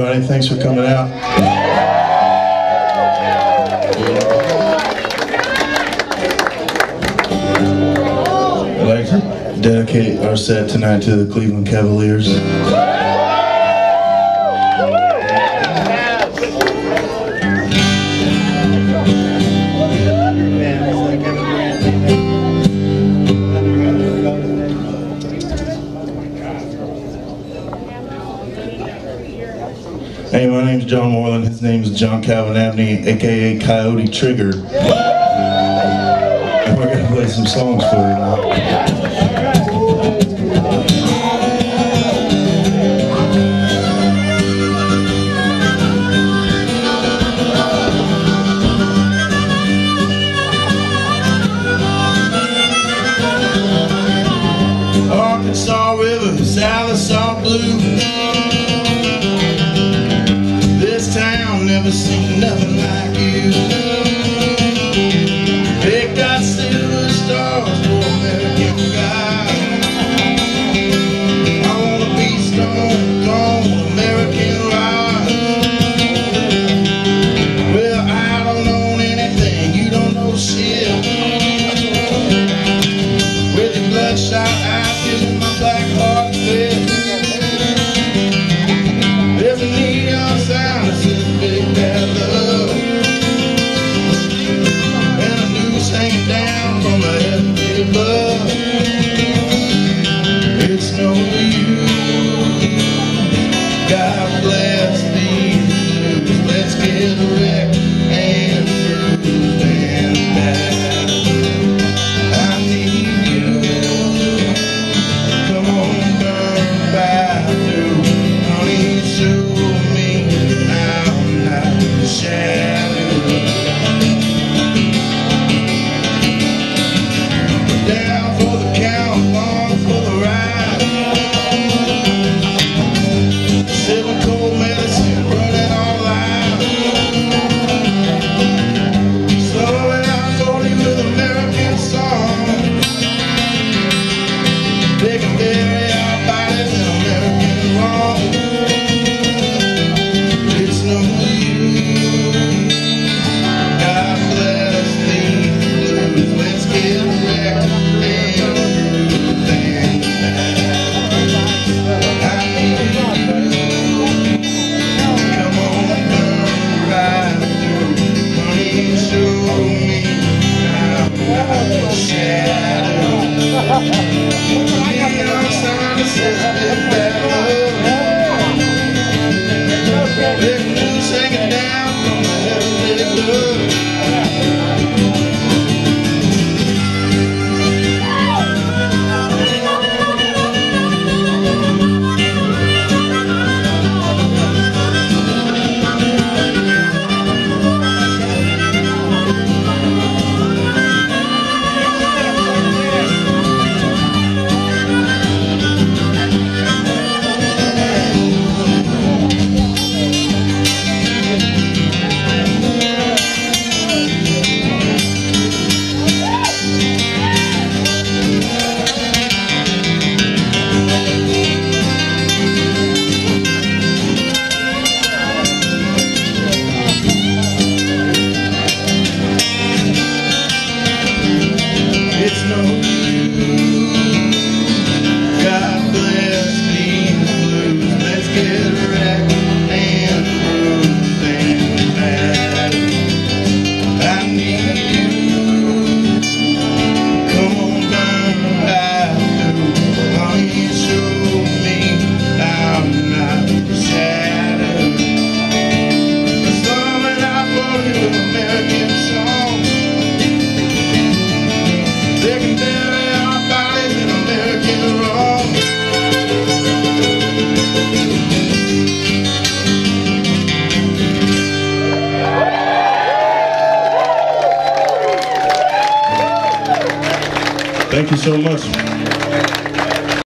everybody. Thanks for coming out. I'd like to dedicate our set tonight to the Cleveland Cavaliers. Orleans. His name is John Calvin Abney, aka Coyote Trigger. And we're gonna play some songs for you now. Arkansas River, South Sallisaw Blue never seen nothing like know you. God bless these blues. Let's get ready. When I come down, I'm sorry, I'm. know. Thank you so much.